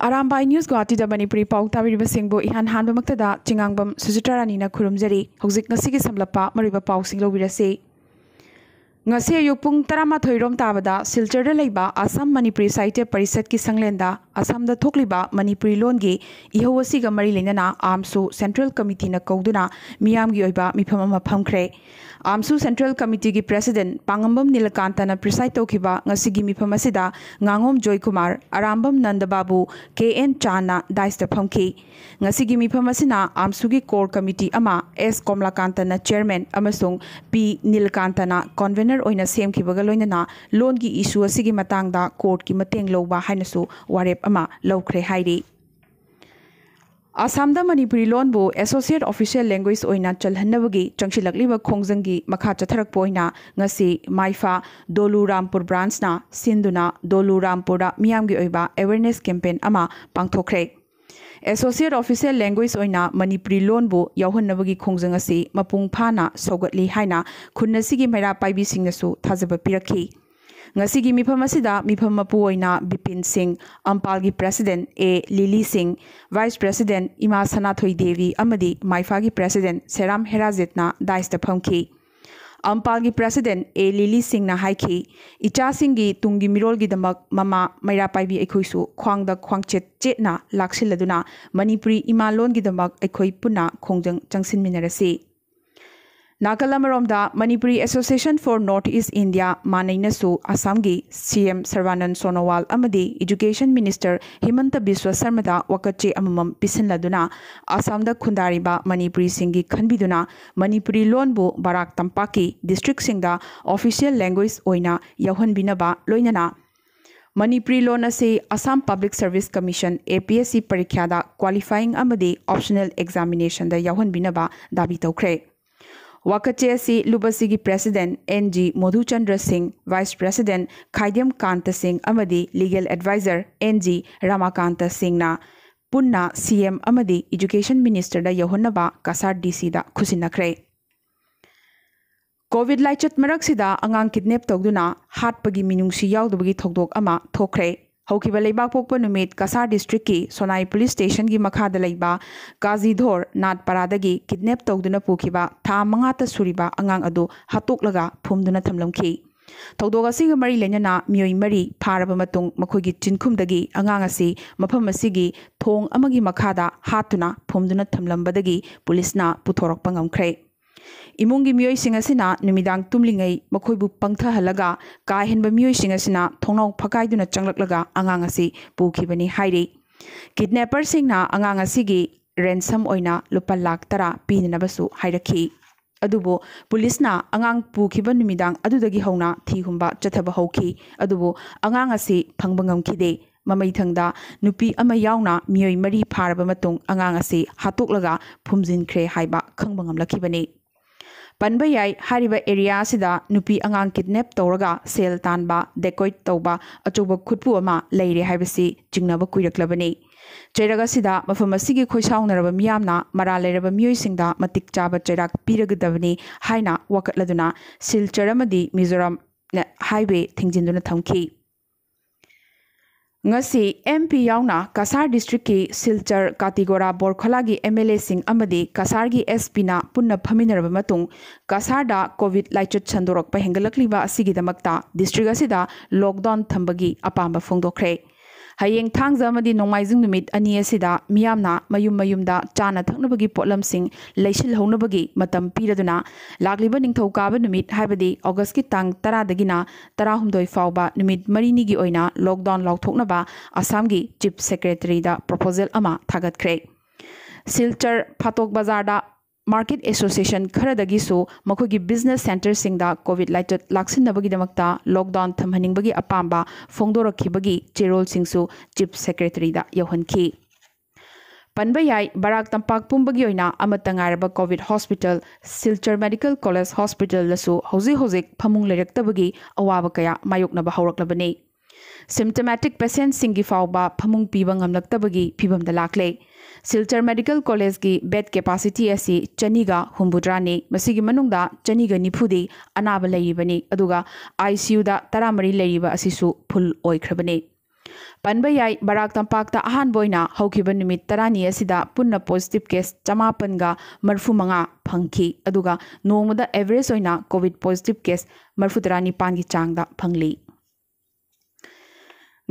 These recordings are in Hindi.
आराम बाई न्यूज़ गुवाहाटी मणिपुरी पाउताबीब इहान हाब चिंगांग सुजित्रा रानी खुरमजरी हजिक संलप मरीब पासी अयु पुंग तरह रोम सिलचर लेब असम मणिपुरी साहित्य परिषद की संगलेंद असम थोलीब मणिपुरी लोन की इहोसी मरी लेना आम सेंट्रल कमीटी कौदना मियाम की फम्रे आमसू सेंट्रल कमिटी की प्रेसिडेंट पांगम नीलकांतना प्रिसाइड तौखिबा ngasigi mifam asida ngangom joy kumar arambam nandababu kn chana daista phamki ngasigi mifam asina amsugi core committee ama s komlakantana chairman amasung p nilkantana convener oina semkhibaga loinana loan gi issue asigi matangda court ki mateng loba hainasu warep ama lowkhre hairi Manipuri लोनबु associate official language ओइना चलहन्नबगी चंगसिलकलिबा खोंगजंगी मखा ngasi माइफा दोलु रामपुर ब्रांचना सिंदुना दोलु रामपुरा मियामगी ओइबा अवेयरनेस कैंपेन अमा पांगथोखरे एसोसिएट ऑफिशियल लैंग्वेज ओइना मणिपुरी लोनबु यावहन्नबगी खोंजंग सौगतली हाइना खुन्नसिगी मैरा पाइबिसिंगसु थाजब पिरखी मिफम मिफम मपूना बिपिन सिंह अम्पाल की president A Lily Singh vice president Ima Sanathoi Devi माइफा की प्रेसीडें सेराम हेराजेटना फम की अम्पाल की प्रेसीडें ए लिली सिंह इचा सिंह की तुम की मरोल की दम ममा मैरा पाई अखोई ख्वाद ख्वाचे चेना लाशिल मनपुरी इमा लोन की दम अखोई पुनः खोज चंसी लोन नाकल Manipuri association for north east India मानैनसु Assam की CM Sarbananda Sonowal education minister Himanta Biswa Sarma वकचे Assam खुंदारिबा मणिपुरी सिंगी खनबिदुना मणिपुरी लोनबु बाराक तंपाकी डिस्ट्रिक्ट सिंगदा ऑफिशियल लैंग्वेज लोइनना मणिपुरी लोन असे Assam public service commission APSC परीक्षा क्वालिफाइंग ऑप्शनल एग्जामिनेशन दा यौहनबिनबा दाबी तौखरे वाकचे से लुबसी president N G Madhuchandra Singh vice president Khaidem Kant Singh legal adviser N G Ramakant Singh पुन्ना CM अमदी एजुकेशन मिनिस्टर दा यहोन्नबा कसार डीसी दा खुसिनखरे कोविड लाइचत मरक्सिदा अंगांग किडनैप तौदुना हाटपगी मिनुंगसी यावदबगी नुमित कसार डिस्ट्रिक्ट की सोनाई पुलिस स्टेशन की मखाद काजीधोर नाटपरादगी किडनैप तौदुना पुखिबा था मंगाता सुरिबा हतोकलगा फुमदुना थमलमखी थौदोक असिग मरी लेना मियोई मरी मखोगी चिनखुमदगी अंगांग असी मफम थोंग अमगी मखादा ꯏꯃꯨꯡꯒꯤ ꯃꯤꯑꯣꯏꯁꯤꯡ ꯑꯁꯤꯅ ꯅꯨꯃꯤꯗꯥꯡ ꯇꯨꯝꯂꯤꯉꯩ ꯃꯈꯣꯏꯕꯨ ꯄꯪꯊꯍꯜꯂꯒ ꯀꯥ ꯍꯦꯟꯕ ꯃꯤꯑꯣꯏꯁꯤꯡ ꯑꯁꯤꯅ ꯊꯣꯡꯅꯥꯎ ꯐꯛꯀꯥꯏꯗꯨꯅ ꯆꯪꯂꯛꯂꯒ ꯑꯉꯥꯡ ꯑꯁꯤ ꯄꯨꯈꯤꯕꯅꯤ ꯍꯥꯏꯔꯤ ꯀꯤꯗꯅꯦꯄꯔꯁꯤꯡꯅ ꯑꯉꯥꯡ ꯑꯁꯤꯒꯤ ꯔꯦꯟꯁꯝ ꯑꯣꯏꯅ ꯂꯨꯄꯥ ꯂꯥꯈ ꯇꯔꯥ ꯄꯤꯅꯅꯕꯁꯨ ꯍꯥꯏꯔꯛꯈꯤ ꯑꯗꯨꯕꯨ ꯄꯨꯂꯤꯁꯅ ꯑꯉꯥꯡ ꯄꯨꯈꯤꯕ ꯅꯨꯃꯤꯗꯥꯡ ꯑꯗꯨꯗꯒꯤ ꯍꯧꯅ ꯊꯤ ꯍꯨꯝꯕ ꯆꯠꯊꯕ ꯍꯧꯈꯤ ꯑꯗꯨꯕꯨ ꯑꯉꯥꯡ ꯑꯁꯤ ꯐꯪꯕ ꯉꯝꯈꯤꯗꯦ ꯃꯃꯩꯊꯪꯗ ꯅꯨꯄꯤ ꯑꯃ ꯌꯥꯎꯅ ꯃꯤꯑꯣꯏ ꯃꯔꯤ ꯐꯥꯔꯕ ꯃꯇꯨꯡ ꯑꯉꯥꯡ ꯑꯁꯤ ꯍꯥꯠꯇꯣꯛꯂꯒ ꯐꯨꯝꯖꯤꯟꯈ꯭ꯔꯦ ꯍꯥꯏꯕ ꯈꯪꯕ ꯉꯝꯂꯛꯈꯤꯕꯅꯤ panba yai hariba area sida nupi angang kidnap toraga sel tanba decoit toba achuba khutpu ama leire haibasi jingnaba kuiraklabani ꯆꯩꯔꯛ ꯑꯁꯤꯗ ꯃꯐꯝ ꯑꯁꯤꯒꯤ ꯈꯣꯏꯁꯥꯎꯅꯔꯕ ꯃꯤꯌꯥꯝꯅ ꯃꯔꯥ ꯂꯩꯔꯕ ꯃꯤꯑꯣꯏꯁꯤꯡꯗ ꯃꯇꯤꯛ ꯆꯥꯕ ꯆꯩꯔꯥꯛ ꯄꯤꯔꯒꯗꯕꯅꯤ ꯍꯥꯏꯅ ꯋꯥꯀꯠꯂꯗꯨꯅ ꯁꯤꯜꯆꯔ ꯑꯃꯗꯤ ꯃꯤꯖꯣꯔꯥꯝ ꯍꯥꯏꯋꯦ ꯊꯤꯡꯖꯤꯟꯗꯨꯅ ꯊꯝꯈꯤ ngasi MP yauna Kasar district ki Silchar Katigora Borkhala gi MLA sing amadi Kasar gi SP na punna phaminaraba matung Kasar da COVID laichut chandorok pa hengalakliba asigi damakta district asida lockdown thambagi apamba phongdokre ꯍꯌꯦꯡ ꯊꯥꯡꯖ ꯑꯃꯗꯤ ꯅꯣꯡꯃꯥꯏꯖꯤꯡ ꯅꯨꯃꯤꯠ ꯑꯅꯤ ꯑꯁꯤꯗ ꯃꯤꯌꯥꯝꯅ ꯃꯌꯨꯝ ꯃꯌꯨꯝꯗ ꯆꯥꯅ ꯊꯛꯅꯕꯒꯤ ꯄꯣꯠꯂꯝꯁꯤꯡ ꯂꯩꯁꯤꯜꯍꯧꯅꯕꯒꯤ ꯃꯇꯝ ꯄꯤꯔꯗꯨꯅ ꯂꯥꯛꯂꯤꯕ ꯅꯤꯡꯊꯧꯀꯥꯕ ꯅꯨꯃꯤꯠ ꯍꯥꯏꯕꯗꯤ ꯑꯣꯒꯁꯀꯤ ꯇꯥꯡ ꯇꯔꯥꯗꯒꯤꯅ ꯇꯔꯥꯍꯨꯝꯗꯣꯏ ꯐꯥꯎꯕ ꯅꯨꯃꯤꯠ ꯃꯔꯤꯅꯤꯒꯤ ꯑꯣꯏꯅ ꯂꯣꯛꯗꯥꯎꯟ ꯂꯥꯎꯊꯣꯛꯅꯕ ꯑꯁꯥꯝꯒꯤ ꯆꯤꯞ ꯁꯦꯀ꯭ꯔꯦꯇꯔꯤꯗ ꯄ꯭ꯔꯣꯄꯣꯖꯦꯜ ꯑꯃ ꯊꯥꯒꯠꯈ꯭ꯔꯦ ꯁꯤꯜꯆꯔ ꯐꯥꯇꯣꯛ ꯕꯖꯥꯔꯗ मार्केट एसोसिएशन खरदगिसु मखोगी बिज़नेस सेंटर सिंगदा कोविड लाइट लॉकडाउन थमहनिंगबगी अपांबा फोंदोरखिबगी चेरोल सिंगसु चीफ सेक्रेटरी दा यौहनखी पनब याई बराक तंपाक पुंबगी ओइना अमत covid hospital Silchar medical college hospital लसु हौजी हौजिक फमुंग लेरक्तबगी अवाब सिमटमेटिक पेसेंट फमुंग फमुंगी फीवद लाख सिलचर मेडिकल कॉलेज की बेड कैपासीटी चनीग हूंभद्रा चनी निफुद अनाब लेने आई सी यू तरामरी फुल ओख्रबने पनब याई बराग तंपाक्त अहब तरानी पुनः पॉजिटिव केस चमापन मरफू मंगा फंगी नोद एवरेज होना कोविड पॉजिटिव केस मरफुदरानी की चांगदा फंगली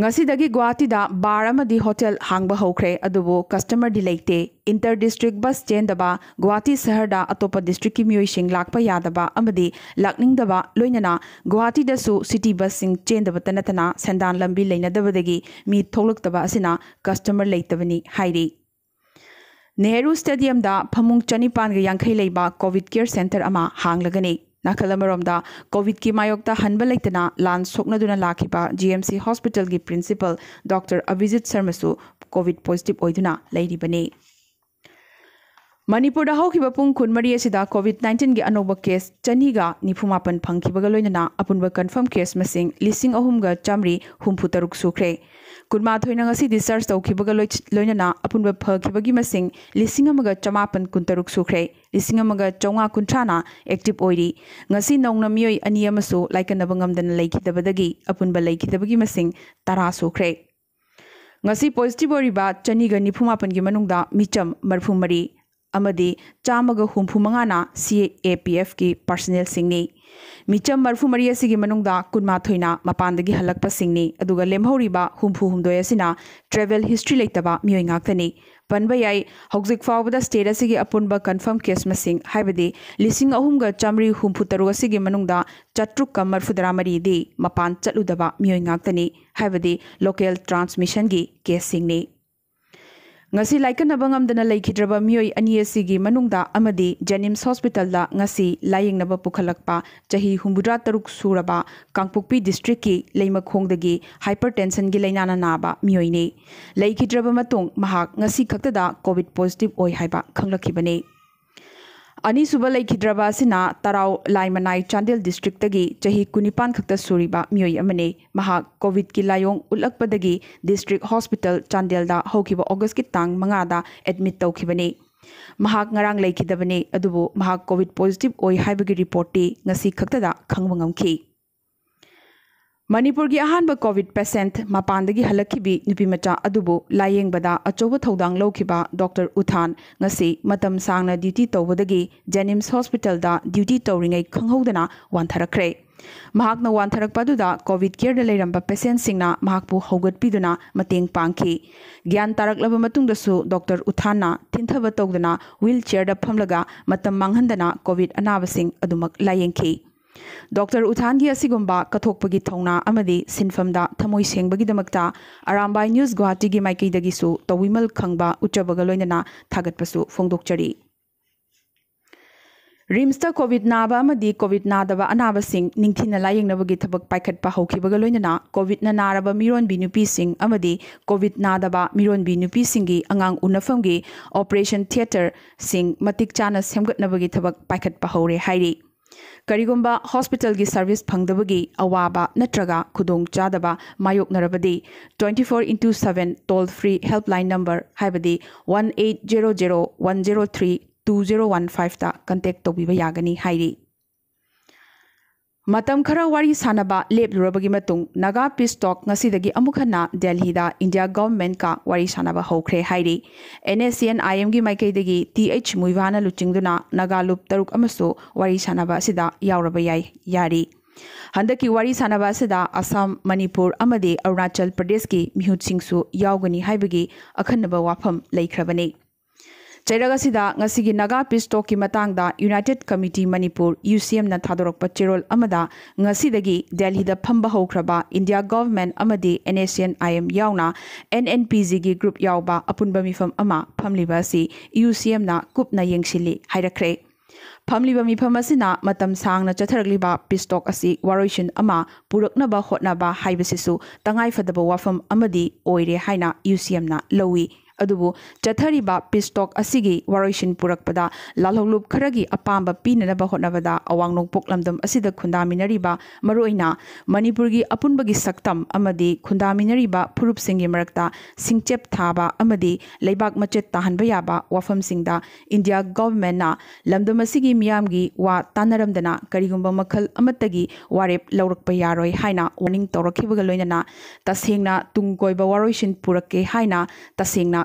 ꯉꯁꯤꯗꯒꯤ ꯒꯨꯋꯥꯍꯥꯇꯤꯗ ꯕꯥꯔ ꯑꯃꯗꯤ ꯍꯣꯇꯦꯜ ꯍꯥꯡꯕ ꯍꯧꯈ꯭ꯔꯦ ꯑꯗꯨꯕꯨ ꯀꯁꯇꯃꯔꯗꯤ ꯂꯩꯇꯦ ꯏꯟꯇꯔ ꯗꯤꯁꯇ꯭ꯔꯤꯛ ꯕꯁ ꯆꯦꯟꯗꯕ ꯒꯨꯋꯥꯍꯥꯇꯤ ꯁꯍꯔꯗ ꯑꯇꯣꯞꯄ ꯗꯤꯁꯇ꯭ꯔꯤꯛꯀꯤ ꯃꯤꯑꯣꯏꯁꯤꯡ ꯂꯥꯛꯄ ꯌꯥꯗꯕ ꯑꯃꯗꯤ ꯂꯥꯛꯅꯤꯡꯗꯕ ꯂꯣꯏꯅꯅ ꯒꯨꯋꯥꯍꯥꯇꯤꯗꯁꯨ ꯁꯤꯇꯤ ꯕꯁꯁꯤꯡ ꯆꯦꯟꯗꯕꯇ ꯅꯠꯇꯅ ꯁꯦꯟꯗꯥꯟ ꯂꯝꯕꯤ ꯂꯩꯅꯗꯕꯗꯒꯤ ꯃꯤ ꯊꯣꯛꯂꯛꯇꯕ ꯑꯁꯤꯅ ꯀꯁꯇꯃꯔ ꯂꯩꯇꯕꯅꯤ ꯍꯥꯏꯔꯤ ꯅꯦꯍꯔꯨ ꯁ꯭ꯇꯦꯗꯤꯌꯝꯗ ꯐꯃꯨꯡ ꯆꯅꯤꯄꯥꯟꯒ ꯌꯥꯡꯈꯩ ꯂꯩꯕ ꯀꯣꯚꯤꯗ ꯀꯦꯌꯔ ꯁꯦꯟꯇꯔ ꯑꯃ ꯍꯥꯡꯂꯒꯅꯤ ꯅꯥꯀꯜ ꯑꯃꯔꯣꯝꯗ ꯀꯣꯚꯤꯗꯀꯤ ꯃꯥꯌꯣꯛꯇ ꯍꯟꯕ ꯂꯩꯇꯅ ꯂꯥꯟ ꯁꯣꯛꯅꯗꯨꯅ ꯂꯥꯛꯈꯤꯕ ꯖꯤꯑꯦꯝꯁꯤ ꯍꯣꯁꯄꯤꯇꯥꯜꯒꯤ ꯄ꯭ꯔꯤꯟꯁꯤꯄꯜ ꯗꯣꯛꯇꯔ ꯑꯚꯤꯖꯤꯠ ꯁꯔꯃꯁꯨ ꯀꯣꯚꯤꯗ ꯄꯣꯖꯤꯇꯤꯚ ꯑꯣꯏꯗꯨꯅ ꯂꯩꯔꯤꯕꯅꯤ ꯃꯅꯤꯄꯨꯔꯗ ꯍꯧꯈꯤꯕ ꯄꯨꯡ ꯀꯨꯟꯃꯔꯤ ꯑꯁꯤꯗ ꯀꯣꯚꯤꯗ ꯅꯥꯏꯟꯇꯤꯟꯒꯤ ꯑꯅꯧꯕ ꯀꯦꯁ ꯆꯅꯤꯒ ꯅꯤꯐꯨꯃꯥꯄꯟ ꯐꯪꯈꯤꯕꯒ ꯂꯣꯏꯅꯅ ꯑꯄꯨꯟꯕ ꯀꯟꯐꯔꯝ ꯀꯦꯁ ꯃꯁꯤꯡ ꯂꯤꯁꯤꯡ ꯑꯍꯨꯝꯒ ꯆꯥꯝꯃꯔꯤ ꯍꯨꯝꯐꯨ ꯇꯔꯨꯛ ꯁꯨꯈ꯭ꯔꯦ ꯀꯨꯟꯃꯥꯊꯣꯏꯅ ꯉꯁꯤ ꯗꯤꯁꯆꯥꯔꯖ ꯇꯧꯈꯤꯕꯒ ꯂꯣꯏꯅꯅ ꯑꯄꯨꯟꯕ ꯐꯈꯤꯕꯒꯤ ꯃꯁꯤꯡ ꯂꯤꯁꯤꯡ ꯑꯃꯒ ꯆꯃꯥꯄꯟ ꯀꯨꯟꯇꯔꯨꯛ ꯁꯨꯈ꯭ꯔꯦ ꯂꯤꯁꯤꯡ ꯑꯃꯒ ꯆꯥꯝꯃꯉꯥ ꯀꯨꯟꯊ꯭ꯔꯥꯅ ꯑꯦꯛꯇꯤꯞ ꯑꯣꯏꯔꯤ ꯉꯁꯤ ꯅꯧꯅ ꯃꯤꯑꯣꯏ ꯑꯅꯤ ꯑꯃꯁꯨ ꯂꯥꯏꯀꯠꯅꯕ ꯉꯝꯗꯅ ꯂꯩꯈꯤꯗꯕꯗꯒꯤ ꯑꯄꯨꯟꯕ ꯂꯩꯈꯤꯗꯕꯒꯤ ꯃꯁꯤꯡ ꯇꯔꯥ ꯁꯨꯈ꯭ꯔꯦ ꯉꯁꯤ ꯄꯣꯖꯤꯇꯤꯚ ꯑꯣꯏꯔꯤꯕ ꯆꯅꯤꯒ ꯅꯤꯐꯨꯃꯥꯄꯟꯒꯤ चामग हूँ सी ए पी एफ़ की पर्सनल मिचम मरफु मरी कुमाथना मपान हल्पनी हूँ ट्रेवल हिस्ट्री लेते मई पनब यई स्टेट अगर अपुब कन्फर्म केस मैं लिंग अहमग चमरी हूँ तरूंग चतुक मरफुदरा मरीदी मपान चलुद मई लोकल ट्रांसमिशन की केस ꯉꯁꯤ ꯂꯥꯏꯀꯠꯅꯕ ꯉꯝꯗꯅ ꯂꯩꯈꯤꯗ꯭ꯔꯕ ꯃꯤꯑꯣꯏ ꯑꯅꯤ ꯑꯁꯤꯒꯤ ꯃꯅꯨꯡꯗ ꯑꯃꯗꯤ ꯖꯦꯅꯤꯝꯁ ꯍꯣꯁꯄꯤꯇꯥꯜꯗ ꯉꯁꯤ ꯂꯥꯌꯦꯡꯅꯕ ꯄꯨꯈꯠꯂꯛꯄ ꯆꯍꯤ ꯍꯨꯝꯐꯨꯇꯔꯥ ꯇꯔꯨꯛ ꯁꯨꯔꯕ ꯀꯥꯡꯄꯣꯛꯄꯤ ꯗꯤꯁꯇ꯭ꯔꯤꯛꯀꯤ ꯂꯩꯃꯈꯣꯡꯗꯒꯤ ꯍꯥꯏꯄꯔꯇꯦꯟꯁꯟꯒꯤ ꯂꯩꯅꯥꯅ ꯅꯥꯕ ꯃꯤꯑꯣꯏꯅꯤ ꯂꯩꯈꯤꯗ꯭ꯔꯕ ꯃꯇꯨꯡ ꯃꯍꯥꯛ ꯉꯁꯤ ꯈꯛꯇꯗ ꯀꯣꯚꯤꯗ ꯄꯣꯖꯤꯇꯤꯚ ꯑꯣꯏ ꯍꯥꯏꯕ ꯈꯪꯂꯛꯈꯤꯕꯅꯤ ꯑꯅꯤꯁꯨꯕ ꯂꯩꯈꯤꯗ꯭ꯔꯕ ꯑꯁꯤꯅ ꯇꯔꯥꯎ ꯂꯥꯏꯃꯅꯥꯏ ꯆꯥꯟꯗꯦꯜ ꯗꯤꯁꯇ꯭ꯔꯤꯛꯇꯒꯤ ꯆꯍꯤ ꯀꯨꯟꯅꯤꯄꯥꯟ ꯈꯛꯇ ꯁꯨꯔꯤꯕ ꯃꯤꯑꯣꯏ ꯑꯃꯅꯤ ꯃꯍꯥꯛ ꯀꯣꯚꯤꯗꯀꯤ ꯂꯥꯏꯑꯣꯡ ꯎꯠꯂꯛꯄꯗꯒꯤ ꯗꯤꯁꯇ꯭ꯔꯤꯛ ꯍꯣꯁꯄꯤꯇꯥꯜ ꯆꯥꯟꯗꯦꯜꯗ ꯍꯧꯈꯤꯕ ꯑꯣꯒꯁꯀꯤ ꯇꯥꯡ ꯃꯉꯥꯗ ꯑꯦꯗꯃꯤꯠ ꯇꯧꯈꯤꯕꯅꯤ ꯃꯍꯥꯛ ꯉꯔꯥꯡ ꯂꯩꯈꯤꯗꯕꯅꯤ ꯑꯗꯨꯕꯨ ꯃꯍꯥꯛ ꯀꯣꯚꯤꯗ ꯄꯣꯖꯤꯇꯤꯚ ꯑꯣꯏ ꯍꯥꯏꯕꯒꯤ ꯔꯤꯄꯣꯔꯠꯇꯤ ꯉꯁꯤ ꯈꯛꯇꯗ ꯈꯪꯕ ꯉꯝꯈꯤ मनपुर की अहब कोविड पेसेंट मपानी हल्खी नुपमचाबू लाएंग अचोब थौदा डॉक्टर उथान सामने सांगना ड्यूटी तौबदी जेनिम्स हॉस्पिटल ड्यूटी तौरी खंगना वाथरखे वाथरपुर कोविड केयर लेरब पेसेंट पाखी ग्यान तरक्ब डॉक्टर उथान थीथब तौदना व्हील चेयर मांगना कोविड अनाब लाएंखी ꯗꯣꯛꯇꯔ ꯎꯊꯥꯟꯒꯤ ꯑꯁꯤꯒꯨꯝꯕ ꯀꯠꯊꯣꯛꯄꯒꯤ ꯊꯧꯅꯥ ꯑꯃꯗꯤ ꯁꯤꯟꯐꯝꯗ ꯊꯃꯣꯏ ꯁꯦꯡꯕꯒꯤꯗꯃꯛꯇ ꯑꯔꯥꯝꯕꯥꯏ ꯅ꯭ꯌꯨꯁ ꯒꯨꯋꯥꯍꯥꯇꯤꯒꯤ ꯃꯥꯏꯀꯩꯗꯒꯤꯁꯨ ꯇꯧꯕꯤꯃꯜ ꯈꯪꯕ ꯎꯠꯆꯕꯒ ꯂꯣꯏꯅꯅ ꯊꯥꯒꯠꯄꯁꯨ ꯐꯣꯡꯗꯣꯛꯆꯔꯤ ꯔꯤꯝꯁꯇ ꯀꯣꯚꯤꯗ ꯅꯥꯕ ꯑꯃꯗꯤ ꯀꯣꯚꯤꯗ ꯅꯥꯗꯕ ꯑꯅꯥꯕꯁꯤꯡ ꯅꯤꯡꯊꯤꯅ ꯂꯥꯌꯦꯡꯅꯕꯒꯤ ꯊꯕꯛ ꯄꯥꯏꯈꯠꯄ ꯍꯧꯈꯤꯕꯒ ꯂꯣꯏꯅꯅ ꯀꯣꯚꯤꯗꯅ ꯅꯥꯔꯕ ꯃꯤꯔꯣꯟꯕꯤ ꯅꯨꯄꯤꯁꯤꯡ ꯑꯃꯗꯤ ꯀꯣꯚꯤꯗ ꯅꯥꯗꯕ ꯃꯤꯔꯣꯟꯕꯤ ꯅꯨꯄꯤꯁꯤꯡꯒꯤ ꯑꯉꯥꯡ ꯎꯅꯐꯝꯒꯤ ꯑꯣꯄꯔꯦꯁꯟ ꯊꯤꯌꯦꯇꯔꯁꯤꯡ ꯃꯇꯤꯛ ꯆꯥꯅ ꯁꯦꯝꯒꯠꯅꯕꯒꯤ ꯊꯕꯛ ꯄꯥꯏꯈꯠꯄ ꯍꯧꯔꯦ ꯍꯥꯏꯔꯤ ꯀꯔꯤꯒꯨꯝꯕ ꯍꯣꯁꯄꯤꯇꯥꯜꯒꯤ ꯁꯔꯚꯤꯁ ꯐꯪꯗꯕꯒꯤ ꯑꯋꯥꯕ ꯅꯠꯇ꯭ꯔꯒ ꯈꯨꯗꯣꯡꯆꯥꯗꯕ ꯃꯥꯌꯣꯛꯅꯔꯕꯗꯤ twenty four into seven toll free helpline number ꯍꯥꯏꯕꯗꯤ one eight zero zero one zero three two zero one ꯐꯥꯏꯚꯇ ꯀꯟꯇꯦꯛ ꯇꯧꯕꯤꯕ ꯌꯥꯒꯅꯤ ꯍꯥꯏꯔꯤ ꯃꯇꯝ ꯈꯔ ꯋꯥꯔꯤ ꯁꯥꯅꯕ ꯂꯦꯞꯂꯨꯔꯕꯒꯤ ꯃꯇꯨꯡ ꯅꯥꯒꯥ ꯄꯤꯁ ꯇꯣꯛ ꯉꯁꯤꯗꯒꯤ ꯑꯃꯨꯛ ꯍꯟꯅ ꯗꯦꯜꯍꯤꯗ ꯏꯟꯗꯤꯌꯥ ꯒꯚꯔꯟꯃꯦꯟꯠꯀ ꯋꯥꯔꯤ ꯁꯥꯅꯕ ꯍꯧꯈ꯭ꯔꯦ ꯍꯥꯏꯔꯤ N S C N I ꯑꯦꯝꯒꯤ ꯃꯥꯏꯀꯩꯗꯒꯤ ꯇꯤ ꯑꯩꯆ ꯃꯨꯏꯚꯥꯅ ꯂꯨꯆꯤꯡꯗꯨꯅ ꯅꯥꯒꯥ ꯂꯨꯞ ꯇꯔꯨꯛ ꯑꯃꯁꯨ ꯋꯥꯔꯤ ꯁꯥꯅꯕ ꯑꯁꯤꯗ ꯌꯥꯎꯔꯕ ꯌꯥꯏ ꯌꯥꯔꯤ ꯍꯟꯗꯛꯀꯤ ꯋꯥꯔꯤ ꯁꯥꯅꯕ ꯑꯁꯤꯗ ꯑꯁꯥꯝ ꯃꯅꯤꯄꯨꯔ ꯑꯃꯗꯤ ꯑꯔꯨꯅꯥꯆꯜ ꯄ꯭ꯔꯗꯦꯁꯀꯤ ꯃꯤꯍꯨꯠꯁꯤꯡꯁꯨ ꯌꯥꯎꯒꯅꯤ ꯍꯥꯏꯕꯒꯤ ꯑꯈꯟꯅꯕ ꯋꯥꯐꯝ ꯂꯩꯈ꯭ꯔꯕꯅꯤ ꯆꯩꯔꯛ ꯑꯁꯤꯗ ꯉꯁꯤꯒꯤ ꯅꯥꯒꯥ ꯄꯤꯁ ꯇꯣꯛꯀꯤ ꯃꯇꯥꯡꯗ United committee Manipur U C ꯑꯦꯝꯅ ꯊꯥꯗꯣꯔꯛꯄ ꯆꯦꯔꯣꯜ ꯑꯃꯗ ꯉꯁꯤꯗꯒꯤ ꯗꯦꯜꯍꯤꯗ ꯐꯝꯕ ꯍꯧꯈ꯭ꯔꯕ ꯏꯟꯗꯤꯌꯥ ꯒꯚꯔꯟꯃꯦꯟꯠ ꯑꯃꯗꯤ N S N I M ꯌꯥꯎꯅ ꯑꯦꯟ ꯑꯦꯟ ꯄꯤ ꯖꯤꯒꯤ ꯒ꯭ꯔꯨꯞ ꯌꯥꯎꯕ ꯑꯄꯨꯟꯕ ꯃꯤꯐꯝ ꯑꯃ ꯐꯝꯂꯤꯕ ꯑꯁꯤ ꯌꯨ ꯁꯤ ꯑꯦꯝꯅ ꯀꯨꯞꯅ ꯌꯦꯡꯁꯤꯜꯂꯤ ꯍꯥꯏꯔꯛꯈ꯭ꯔꯦ ꯐꯝꯂꯤꯕ ꯃꯤꯐꯝ ꯑꯁꯤꯅ ꯃꯇꯝ ꯁꯥꯡꯅ ꯆꯠꯊꯔꯛꯂꯤꯕ ꯄꯤꯁꯇꯣꯛ ꯑꯁꯤ ꯋꯥꯔꯣꯏꯁꯤꯟ ꯑꯃ ꯄꯨꯔꯛꯅꯕ ꯍꯣꯠꯅꯕ ꯍꯥꯏꯕꯁꯤꯁꯨ ꯇꯉꯥꯏꯐꯗꯕ ꯋꯥꯐꯝ ꯑꯃꯗꯤ ꯑꯣꯏꯔꯦ ꯍꯥꯏꯅ ꯌꯨ ꯁꯤ ꯑꯦꯝꯅ ꯂꯧꯏ ꯑꯗꯨꯕꯨ ꯆꯠꯊꯔꯤꯕ ꯄꯤꯁꯇꯣꯛ ꯑꯁꯤꯒꯤ ꯋꯥꯔꯣꯏꯁꯤꯟ ꯄꯨꯔꯛꯄꯗ ꯂꯥꯜꯍꯧꯂꯨꯞ ꯈꯔꯒꯤ ꯑꯄꯥꯝꯕ ꯄꯤꯅꯅꯕ ꯍꯣꯠꯅꯕꯗ ꯑꯋꯥꯡ ꯅꯣꯡꯄꯣꯛ ꯂꯝꯗꯝ ꯑꯁꯤꯗ ꯈꯨꯟꯗꯥꯃꯤꯟꯅꯔꯤꯕ ꯃꯔꯨꯑꯣꯏꯅ ꯃꯅꯤꯄꯨꯔꯒꯤ ꯑꯄꯨꯟꯕꯒꯤ ꯁꯛꯇꯝ ꯑꯃꯗꯤ ꯈꯨꯟꯗꯥꯃꯤꯟꯅꯔꯤꯕ ꯐꯨꯔꯨꯞꯁꯤꯡꯒꯤ ꯃꯔꯛꯇ ꯁꯤꯡꯆꯦꯞ ꯊꯥꯕ ꯑꯃꯗꯤ ꯂꯩꯕꯥꯛ ꯃꯆꯦꯠ ꯇꯥꯍꯟꯕ ꯌꯥꯕ ꯋꯥꯐꯝꯁꯤꯡꯗ ꯏꯟꯗꯤꯌꯥ ꯒꯚꯔꯟꯃꯦꯟꯠꯅ ꯂꯝꯗꯝ ꯑꯁꯤꯒꯤ ꯃꯤꯌꯥꯝꯒꯤ ꯋꯥ ꯇꯥꯟꯅꯔꯝꯗꯅ ꯀꯔꯤꯒꯨꯝꯕ ꯃꯈꯜ ꯑꯃꯠꯇꯒꯤ ꯋꯥꯔꯦꯞ ꯂꯧꯔꯛꯄ ꯌꯥꯔꯣꯏ ꯍꯥꯏꯅ ꯋꯥꯔꯅꯤꯡ ꯇꯧꯔꯛꯈꯤꯕꯒ ꯂꯣꯏꯅꯅ ꯇꯁꯦꯡꯅ ꯇꯨꯡ ꯀꯣꯏꯕ ꯋꯥꯔꯣꯏꯁꯤꯟ ꯄꯨꯔꯛꯀꯦ ꯍꯥꯏꯅ ꯇꯁꯦꯡꯅ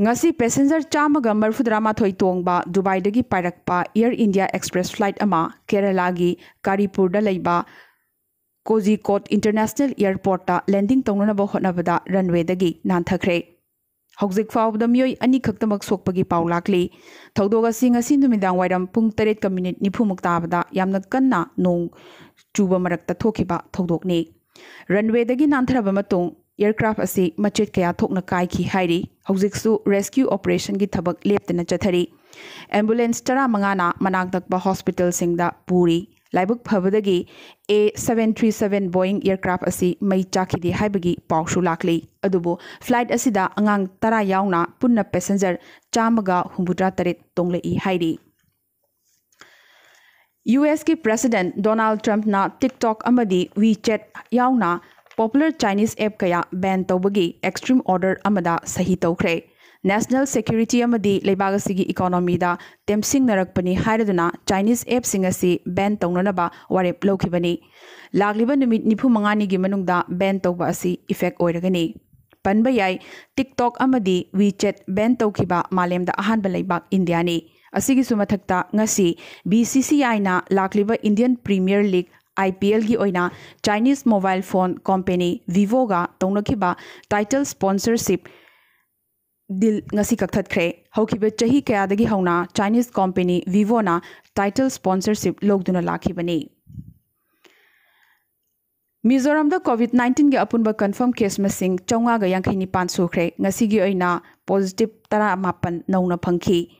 ngasi passenger chamaga marfudra ma thoi tongba dubai dagi pairakpa air india express flight ama kerala gi karipur da leiba ta landing tongnana ba hotnabada runway dagi nanthakre हौजिक फाउद मियोई अनी खक्तमक सोकपगी पाउ लाकली थौदोग असि ngasi numidang wairam pung 8 ka minute nifumuk tabada yamna kanna nong chuba marakta aircraft असी मचेत कया थोकना काइखी हाइरी हौजिकसु रेस्क्यू ऑपरेशन की थबक लेपतना चथरी एंबुलेंस तरा मंगाना मनाक तकबा हॉस्पिटल पूरी लाइबुक फबदगी A seven three seven Boeing aircraft असी मई चाखिदी पाउसु लाकली अदुबो फ़्लाइट असिदा अंगांग तरा याउना पुन्ना पैसेंजर चामगा हुंबुद्रा तरेत तोंगलेई हाइरी यूएस की डोनाल्ड ट्रंप ना टिकटॉक अमदी वीचेट याउना पॉपुलर चाइनीज़ एप कया बैन तौबगी एक्सट्रीम ऑर्डर सही तौख्रे नेशनल सिक्योरिटी इकोनॉमी नरकपनी हाइरदुना चाइनीज़ एप बैन तौननबा वारेप लौखिबनी लागलिबा निमित निफु मंगानी गी मनुंगदा बैन तौबा इफ़ेक्ट ओइरगनी पनबा याई टिकटॉक अमदी वीचेट बैन तौखिबा मालेमदा अहानबा लेबाग इंडियानी असिगी सुमथक्ता ngasi BCCI na lakliba Indian Premier League IPL की ओइना Chinese mobile phone company Vivo गा तौनखिबा title sponsorship deal ngasi kakthatre haukibe chahi kayadagi hauna chinese company vivo na title sponsorship logduna lakhibani Mizoram covid 19 के अपुनब कन्फर्म केस मसिंग चौंगा ग यांखैनि पान सुख्रे ngasi gi oina positive tara mapan नौना फंखी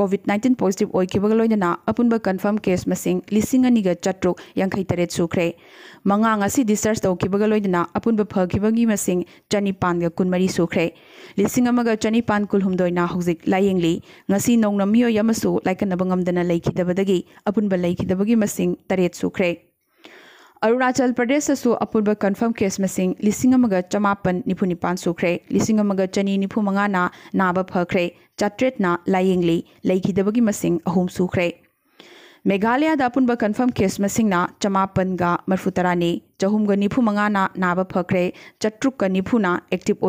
कोविड नाइन्टीन पॉजिटिव होना अपुब कन्फर्म केस मैं लिंग चतुक यांखईतर सूख्रे मंगा डिस्चार्ज तौकना अपुब फिवी चनीपान कूमरी सूख्रे लिंग चनीपान कुलहुमदना हजि लाएंगली नौना मोय लाइकनबंगमदना अपुब लेखिदी तरह सूख्रे अरुणाचल प्रदेश अपुब कन्फर्म केस लिसिंग अमगा चमापन निफु निपान सुख्रे अमगा चनी निफु मंगाना नाबा फख्रे चट्रेटना मसिंग अहुम सुख्रे मेघालय अपुब कन्फर्म केस मसिंगना चमापनगा मरफुतरानी चहुमगा निफु मंगाना नाबा फख्रे चट्रुक निफुना एक्टिव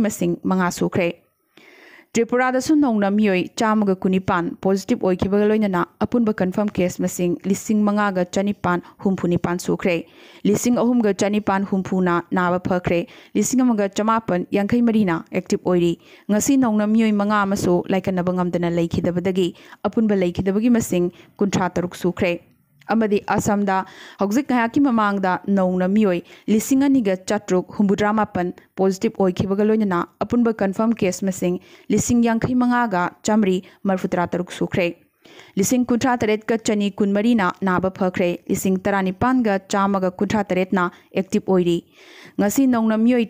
मसिंग मंगा सुख्रे त्रिपुरादसु नौना मियोई चामगा कुनिपान पॉजिटिव लोइनना अपुनबा कन्फर्म केस मसिंग लिसिंग मंगागा चनिपान हुम्फुनिपान सुख्रे लिसिंग अहुमगा चनिपान हुम्फुना नाबा फख्रे लिसिंग चमापन यांखै मरीना एक्टिव ngasi नौना मियोई मंगा अमसो लाइकनबा ngamdana leikidabadagi अपुनबा leikidabagi masing kunthra taruk सुख्रे असमदा ममांगदा नौना मियोय लिसिंग अनिगा चट्रुक हुम्बुद्रा मापन पॉजिटिव अपुनबा कन्फर्म केस मसिंग लिसिंग यांखै मंगागा चमरी मरफुतरा तरुक सुख्रे लिसिंग कुंठा तरेत का चनी कुनमरीना नाबा फख्रे लिसिंग तरानिपानगा चामगा कुंठा तरेतना active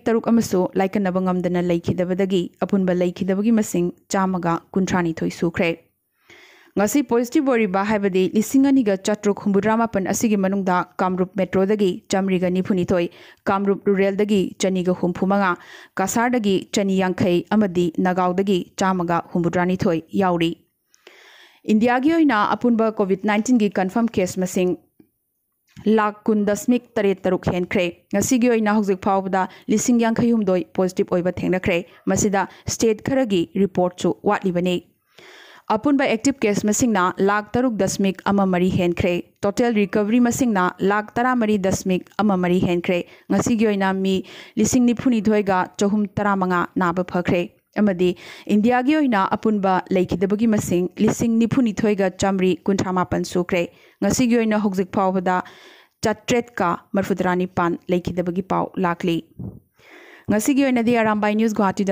taruk amaso laikanaba ngamdana leikidabadagi apunba leikidabagi masing chamaga kuntrani thoi sukre ngasi positive oriba haibadi lisinganiga chatruk humbudrama pan asigi manungda kamrup metro dagi chamriga nifuni thoi kamrup rural dagi chaniga humpumanga kasar dagi chani yankhai amadi nagaw dagi chamaga humbudrani thoi yauri india gi oina apunba covid 19 gi confirm case masing lakh कुन दशमिक तरेत तरुक हेनख्रे ngasi oina hojik phawda lising yang khayum doi positive oiba thengnakhre masida state kharagi report chu watlibani अपुनब अपुन एक्टिव केस में लाख तरुक दशमिक मरी हेंख्रे टोटल रिकवरी में लाख तरह मरी दशमिक मरी हेंख्रे मी लिसिंग निफुनीधोग चौहम तरह मंगा नाब फख्रे इंडिया की अपुन लेकिन लिसिंग निफुनीधोग चमरी कुंथा मापन सूख्रे होजिक फाउद चट्रेट का मरफुदरा निपान लेकिन पाव lakh pan leikidabagi pau lakli ngasi gi oina di arambai news guwahati